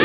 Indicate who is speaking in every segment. Speaker 1: Oh!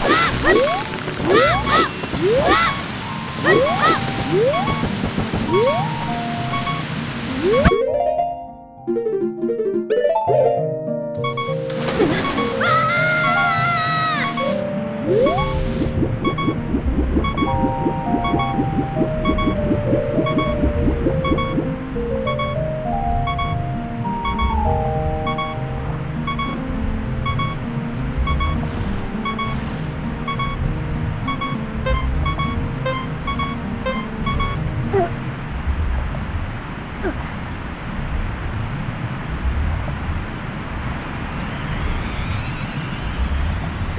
Speaker 1: Woo!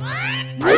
Speaker 1: Ah!